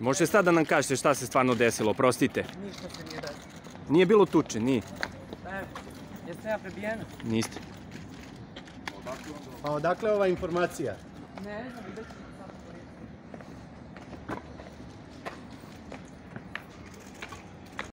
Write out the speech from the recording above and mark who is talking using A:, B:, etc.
A: Možete sad da nam kažete šta se stvarno desilo, prostite.
B: Ništa se nije desilo.
A: Nije bilo tuče, nije.
B: Pa e, jeste ja prebijena?
A: Niste.
C: Pa odakle ova informacija?
B: Ne znam, već sam